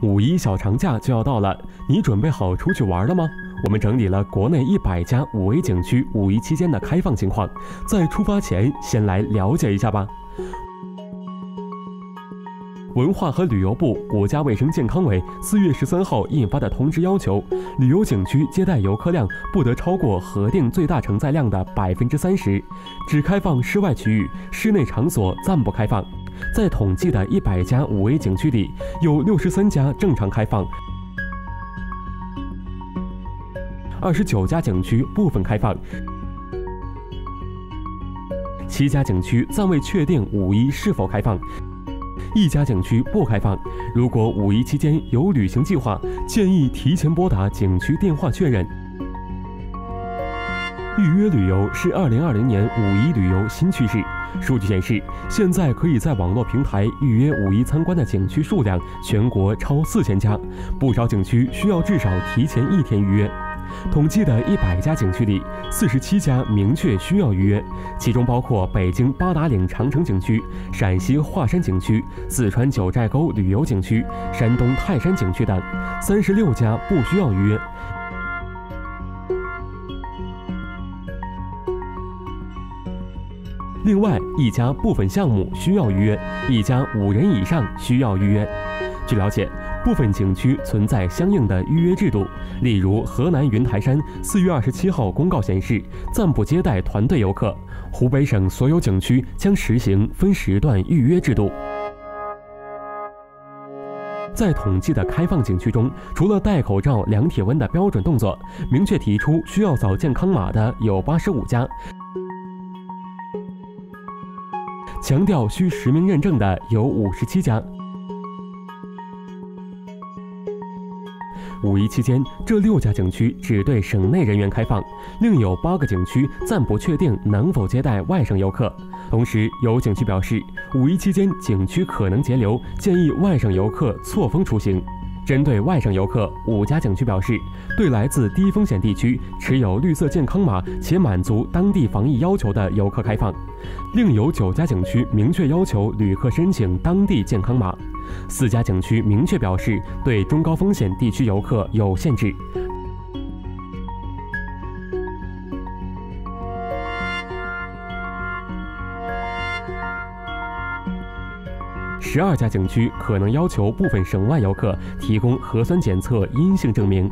五一小长假就要到了，你准备好出去玩了吗？我们整理了国内一百家五 A 景区五一期间的开放情况，在出发前先来了解一下吧。文化和旅游部、国家卫生健康委四月十三号印发的通知要求，旅游景区接待游客量不得超过核定最大承载量的百分之三十，只开放室外区域，室内场所暂不开放。在统计的一百家五 A 景区里，有六十三家正常开放，二十九家景区部分开放，七家景区暂未确定五一是否开放，一家景区不开放。如果五一期间有旅行计划，建议提前拨打景区电话确认。预约旅游是二零二零年五一旅游新趋势。数据显示，现在可以在网络平台预约五一参观的景区数量全国超四千家，不少景区需要至少提前一天预约。统计的一百家景区里，四十七家明确需要预约，其中包括北京八达岭长城景区、陕西华山景区、四川九寨沟旅游景区、山东泰山景区等。三十六家不需要预约。另外一家部分项目需要预约，一家五人以上需要预约。据了解，部分景区存在相应的预约制度，例如河南云台山四月二十七号公告显示，暂不接待团队游客。湖北省所有景区将实行分时段预约制度。在统计的开放景区中，除了戴口罩、量体温的标准动作，明确提出需要扫健康码的有八十五家。强调需实名认证的有五十七家。五一期间，这六家景区只对省内人员开放，另有八个景区暂不确定能否接待外省游客。同时，有景区表示，五一期间景区可能截流，建议外省游客错峰出行。针对外省游客，五家景区表示，对来自低风险地区、持有绿色健康码且满足当地防疫要求的游客开放。另有九家景区明确要求旅客申请当地健康码，四家景区明确表示对中高风险地区游客有限制。十二家景区可能要求部分省外游客提供核酸检测阴性证明。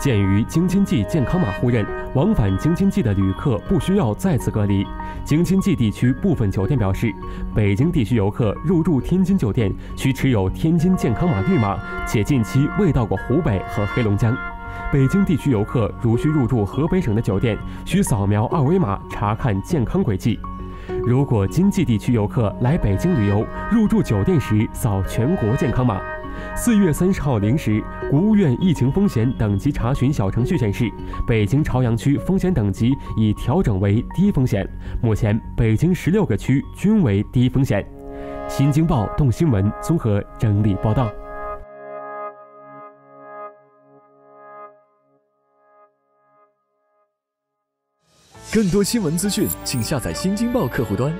鉴于京津冀健康码互认，往返京津冀的旅客不需要再次隔离。京津冀地区部分酒店表示，北京地区游客入住天津酒店需持有天津健康码绿码，且近期未到过湖北和黑龙江。北京地区游客如需入住河北省的酒店，需扫描二维码查看健康轨迹。如果经济地区游客来北京旅游，入住酒店时扫全国健康码。四月三十号零时，国务院疫情风险等级查询小程序显示，北京朝阳区风险等级已调整为低风险。目前，北京十六个区均为低风险。新京报动新闻综合整理报道。更多新闻资讯，请下载新京报客户端。